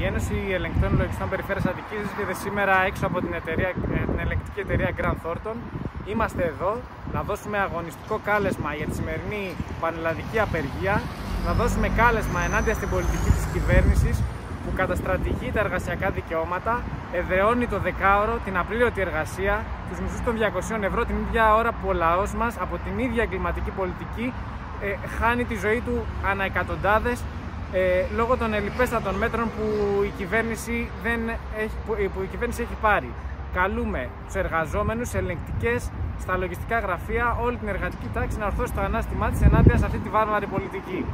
Η Ένωση Ελεγκτών Λογιστών Περιφέρειας Αττικής βρίσκεται σήμερα έξω από την, εταιρεία, ε, την ελεγκτική εταιρεία Grand Thornton. Είμαστε εδώ να δώσουμε αγωνιστικό κάλεσμα για τη σημερινή πανελλαδική απεργία, να δώσουμε κάλεσμα ενάντια στην πολιτική της κυβέρνησης που καταστρατηγεί τα εργασιακά δικαιώματα, εδραιώνει το δεκάωρο, την απλήρωτη εργασία, τους μισθού των 200 ευρώ την ίδια ώρα που ο λαός μας από την ίδια εγκληματική πολιτική ε, χάνει τη ζωή του ανά εκατοντάδες ε, λόγω των ελληπέστατων μέτρων που η κυβέρνηση, δεν έχει, που, η κυβέρνηση έχει πάρει. Καλούμε τους εργαζόμενους, ελεγκτικές, στα λογιστικά γραφεία, όλη την εργατική τάξη να ορθώσει το ανάστημά της ενάντια σε αυτή τη βάρβαρη πολιτική.